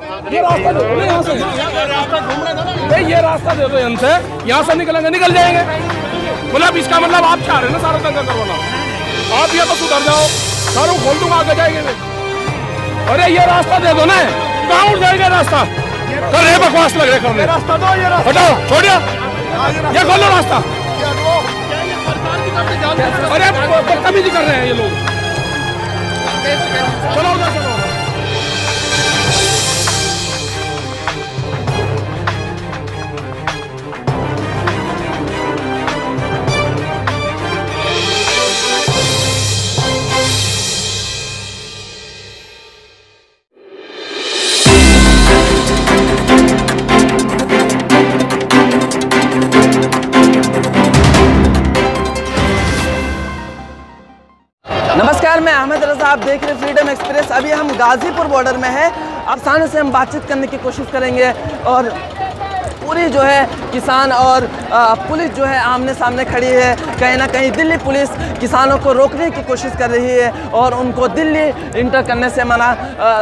ये रास्ता दे दो ना यहाँ से। नहीं ये रास्ता दे दो यहाँ से। यहाँ से निकलेंगे निकल जाएँगे। मतलब इसका मतलब आप चाह रहे हैं ना सारा दंगा करवाना आप ये तो सुधर जाओ। सारों खोल दूँगा आगे जाएँगे। अरे ये रास्ता दे दो ना। कहाँ उठ जाएगा रास्ता? कर रहे बकवास लग रहे करने रास्ता दो ये रास्ता। हटाओ छोड़िए। ये खोलो रास्ता। अरे बदतमीजी कर रहे हैं ये लोग। चलो उधर चलो। आप देख रहे हैं फ्रीडम एक्सप्रेस। अभी हम गाजीपुर बॉर्डर में हैं। आसानी से हम बातचीत करने की कोशिश करेंगे और पूरी जो है किसान और पुलिस जो है आमने सामने खड़ी है। कहीं ना कहीं दिल्ली पुलिस किसानों को रोकने की कोशिश कर रही है और उनको दिल्ली इंटर करने से मना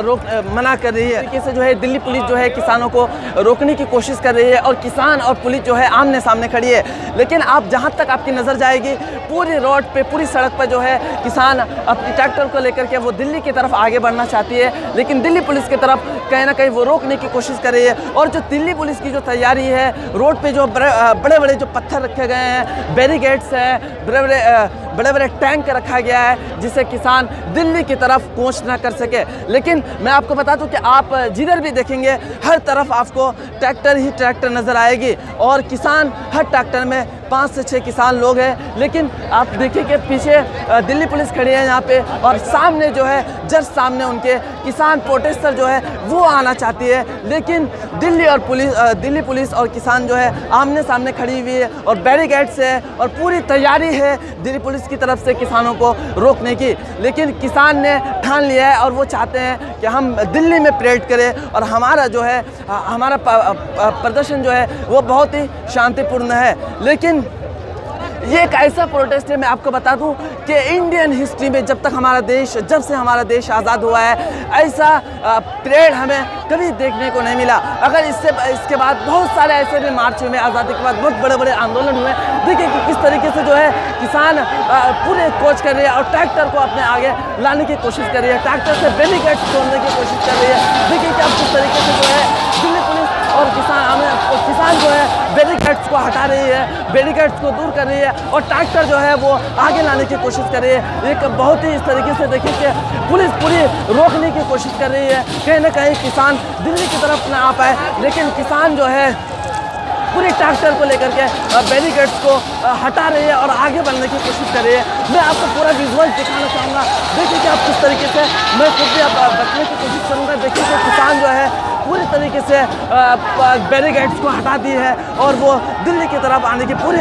रोक मना कर रही है। तरीके से जो है दिल्ली पुलिस जो है किसानों को रोकने की कोशिश कर रही है और किसान और पुलिस जो है आमने सामने खड़ी है। लेकिन आप जहाँ तक आपकी नज़र जाएगी पूरी रोड पे, पूरी सड़क पर जो है किसान अपनी ट्रैक्टर को लेकर के वो दिल्ली की तरफ़ आगे बढ़ना चाहती है। लेकिन दिल्ली पुलिस की तरफ़ कहीं ना कहीं वो रोकने की कोशिश कर रही है। और जो दिल्ली पुलिस की जो तैयारी है, रोड पे जो बड़े बड़े जो पत्थर रखे गए हैं, बैरिगेट्स हैं बड़े बड़े बड़े बड़े टैंक रखा गया है जिससे किसान दिल्ली की तरफ़ कोच ना कर सके। लेकिन मैं आपको बता दूँ कि आप जिधर भी देखेंगे, हर तरफ़ आपको ट्रैक्टर ही ट्रैक्टर नज़र आएगी। और किसान हर ट्रैक्टर में पाँच से छः किसान लोग हैं, लेकिन आप देखिए कि पीछे दिल्ली पुलिस खड़ी है यहाँ पे और सामने जो है, जस्ट सामने उनके किसान प्रोटेस्टर जो है, वो आना चाहती है। लेकिन दिल्ली और पुलिस दिल्ली पुलिस और किसान जो है आमने सामने खड़ी हुई है और बैरिगेड्स है और पूरी तैयारी है दिल्ली पुलिस की तरफ़ से किसानों को रोकने की। लेकिन किसान ने ठान लिया है और वो चाहते हैं कि हम दिल्ली में परेड करें और हमारा जो है, हमारा प्रदर्शन जो है, वो बहुत ही शांतिपूर्ण है। लेकिन ये एक ऐसा प्रोटेस्ट है, मैं आपको बता दूँ कि इंडियन हिस्ट्री में जब तक हमारा देश, जब से हमारा देश आज़ाद हुआ है, ऐसा परेड हमें कभी देखने को नहीं मिला। अगर इससे, इसके बाद बहुत सारे ऐसे भी मार्च हुए, आज़ादी के बाद बहुत बड़े बड़े आंदोलन हुए। देखिए कि किस तरीके से जो है किसान पूरे कोच कर रहे हैं और ट्रैक्टर को अपने आगे लाने की कोशिश कर रही है। ट्रैक्टर से बेनिगेट छोड़ने की कोशिश कर रही है। देखिए कि अब किस तरीके से जो है और किसान, हमें, किसान जो है बैरिकेड्स को हटा रही है बैरिकेड्स को दूर कर रही है और ट्रैक्टर जो है वो आगे लाने की कोशिश कर रही है। एक बहुत ही इस तरीके से देखिए कि पुलिस पूरी रोकने की कोशिश कर रही है। कहीं ना कहीं किसान दिल्ली की तरफ़ ना आ पाए, लेकिन किसान जो है, पूरे ट्रैक्टर को लेकर के बैरिकेड्स को हटा रही है और आगे बढ़ने की कोशिश कर रही है। मैं आपको पूरा विजुअल दिखाना चाहूँगा। देखिए कि आप किस तरीके से, मैं खुद भी बचने की कोशिश करूँगा देखिए कि किसान जो है पूरी तरीके से बैरिकेड्स को हटा दी है और वो दिल्ली की तरफ़ आने की पूरी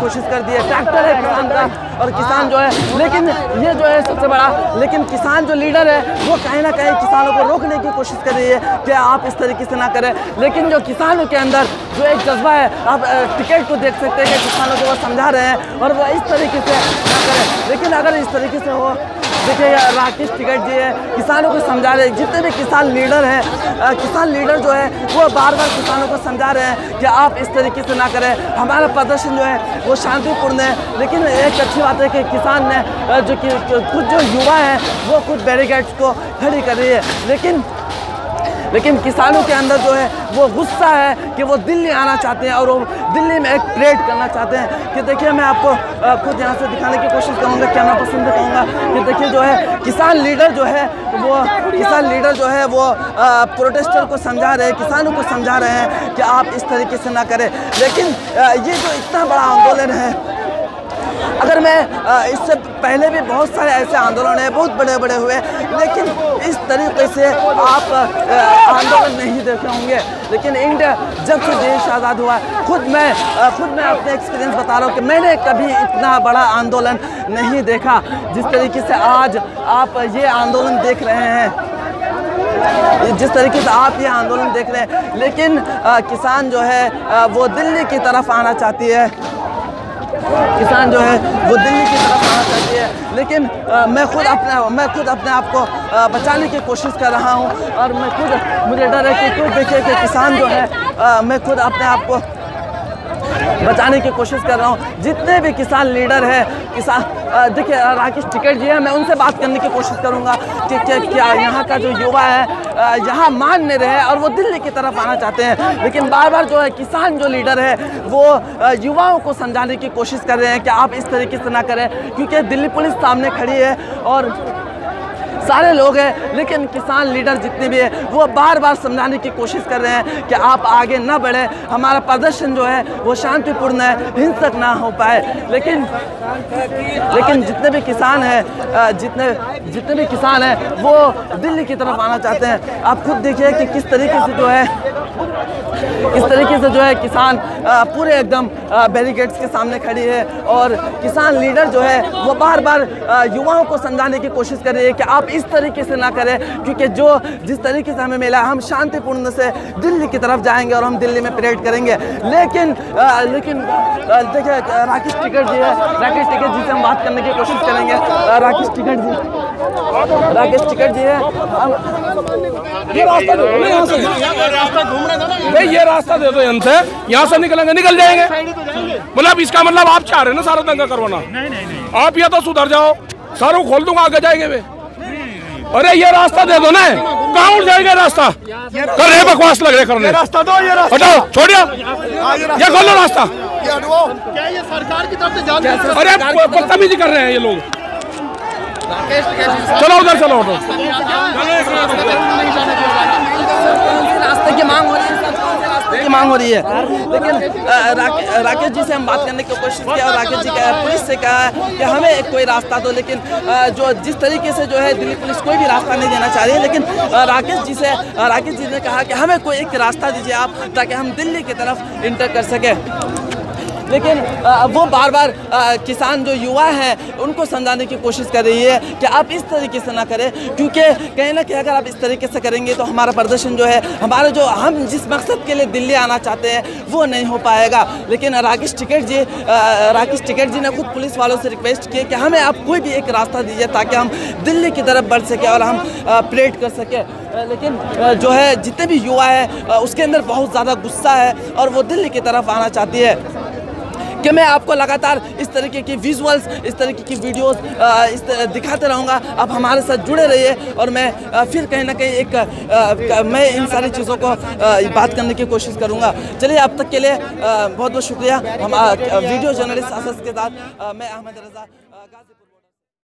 कोशिश कर दी है। ट्रैक्टर है किसान का और किसान जो है, लेकिन ये जो है सबसे बड़ा, लेकिन किसान जो लीडर है, वो कहीं ना कहीं किसानों को रोकने की कोशिश कर रही है कि आप इस तरीके से ना करें। लेकिन जो किसानों के अंदर जो एक जज्बा है, आप टिकट को देख सकते हैं कि किसानों को वो समझा रहे हैं और वो इस तरीके से ना करें। लेकिन अगर इस तरीके से हो देखिए राकेश टिकट जी है, किसानों को समझा रहे हैं। जितने भी किसान लीडर हैं किसान लीडर जो है, वो बार बार किसानों को समझा रहे हैं कि आप इस तरीके से ना करें। हमारा प्रदर्शन जो है, वो शांतिपूर्ण है, लेकिन एक अच्छी बात है कि किसान ने जो कि कुछ जो युवा है, वो कुछ बैरिकेड्स को खड़ी कर रही है। लेकिन लेकिन किसानों के अंदर जो है, वो गुस्सा है कि वो दिल्ली आना चाहते हैं और वो दिल्ली में एक परेड करना चाहते हैं। कि देखिए, मैं आपको खुद यहाँ से दिखाने की कोशिश करूँगा कैमरा पर्सन से कहूँगा कि देखिए जो है, किसान लीडर जो है, वो किसान लीडर जो है, वो प्रोटेस्टर को समझा रहे हैं, किसानों को समझा रहे हैं कि आप इस तरीके से ना करें। लेकिन ये जो इतना बड़ा आंदोलन है अगर मैं इससे पहले भी बहुत सारे ऐसे आंदोलन हैं बहुत बड़े बड़े हुए लेकिन इस तरीके से आप आंदोलन नहीं देखे होंगे। लेकिन इंडिया जब से देश आज़ाद हुआ खुद मैं खुद मैं अपने एक्सपीरियंस बता रहा हूँ कि मैंने कभी इतना बड़ा आंदोलन नहीं देखा जिस तरीके से आज आप ये आंदोलन देख रहे हैं। जिस तरीके से आप ये आंदोलन देख रहे हैं। लेकिन अ, किसान जो है अ, वो दिल्ली की तरफ़ आना चाहती है। किसान जो है वो दिल्ली की तरफ़ आना है लेकिन आ, मैं खुद अपने मैं खुद अपने आप को बचाने की कोशिश कर रहा हूँ और मैं खुद मुझे डर है कि खुद देखिए कि किसान जो है आ, मैं खुद अपने आप को बचाने की कोशिश कर रहा हूँ। जितने भी किसान लीडर हैं, किसान देखिए, राकेश टिकट जी है, मैं उनसे बात करने की कोशिश करूँगा कि क्या यहाँ का जो युवा है यहाँ मान नहीं रहे और वो दिल्ली की तरफ़ आना चाहते हैं। लेकिन बार बार जो है, किसान जो लीडर है, वो युवाओं को समझाने की कोशिश कर रहे हैं कि आप इस तरीके से ना करें, क्योंकि दिल्ली पुलिस सामने खड़ी है और सारे लोग हैं, लेकिन किसान लीडर जितने भी हैं, वो बार बार समझाने की कोशिश कर रहे हैं कि आप आगे ना बढ़े। हमारा प्रदर्शन जो है, वो शांतिपूर्ण है, हिंसक ना हो पाए। लेकिन लेकिन जितने भी किसान हैं जितने जितने भी किसान हैं, वो दिल्ली की तरफ़ आना चाहते हैं। आप खुद देखिए कि किस तरीके से जो है इस तरीके से जो है किसान पूरे एकदम बैरिकेड्स के सामने खड़ी है और किसान लीडर जो है, वो बार बार युवाओं को समझाने की कोशिश कर रही है कि आप इस तरीके से ना करें, क्योंकि जो, जिस तरीके से हमें मिला हम शांतिपूर्ण से दिल्ली की तरफ़ जाएँगे और हम दिल्ली में परेड करेंगे। लेकिन लेकिन देखिए, राकेश टिकट जी है, राकेश टिकट जी से हम बात करने की कोशिश करेंगे। राकेश टिकट जी। राकेश टिकट जी है। ये रास्ता दो ना यहाँ से। रास्ता ये रास्ता दे दो यहाँ से यहाँ से निकलेंगे निकल जाएँगे। मतलब इसका मतलब आप चाह रहे हैं ना सारा दंगा करवाना? नहीं नहीं नहीं आप या तो सुधर जाओ। सारों खोल दूँगा आगे जाएँगे वे। अरे ये रास्ता दे दो ना। कहाँ उठ जाएगा रास्ता? कर रहे बकवास लग रहे करने। रास्ता दो ये रास्ता। हटाओ छोड़िए। हाँ, ये ये खोलो रास्ता। क्या ये सरकार की तरफ़ से जान अरे बदतमीजी कर रहे हैं ये लोग। चलो उधर चलो उधर। रास्ते की मांग हो रही है। की मांग हो रही है लेकिन राके- राकेश जी से हम बात करने की कोशिश किया और राकेश जी का पुलिस से कहा कि हमें कोई रास्ता दो, लेकिन जो जिस तरीके से जो है दिल्ली पुलिस कोई भी रास्ता नहीं देना चाह रही है। लेकिन राकेश जी से राकेश जी ने कहा कि हमें कोई एक रास्ता दीजिए आप, ताकि हम दिल्ली की तरफ़ इंटर कर सकें। लेकिन वो बार बार किसान जो युवा हैं, उनको समझाने की कोशिश कर रही है कि आप इस तरीके से ना करें, क्योंकि कहीं ना कहीं अगर आप इस तरीके से करेंगे तो हमारा प्रदर्शन जो है, हमारा जो, हम जिस मकसद के लिए दिल्ली आना चाहते हैं, वो नहीं हो पाएगा। लेकिन राकेश टिकट जी राकेश टिकट जी ने खुद पुलिस वालों से रिक्वेस्ट किए कि हमें आप कोई भी एक रास्ता दीजिए ताकि हम दिल्ली की तरफ़ बढ़ सके और हम परेड कर सकें। लेकिन जो है, जितने भी युवा है उसके अंदर बहुत ज़्यादा गुस्सा है और वो दिल्ली की तरफ़ आना चाहती है। कि मैं आपको लगातार इस तरीके की विजुअल्स इस तरीके की वीडियोस इस दिखाते रहूँगा। आप हमारे साथ जुड़े रहिए और मैं फिर कहीं ना कहीं एक मैं इन सारी चीज़ों को बात करने की कोशिश करूँगा। चलिए, अब तक के लिए बहुत बहुत शुक्रिया। हम वीडियो जर्नलिस्ट असद के साथ मैं अहमद रजा गाजीपुर।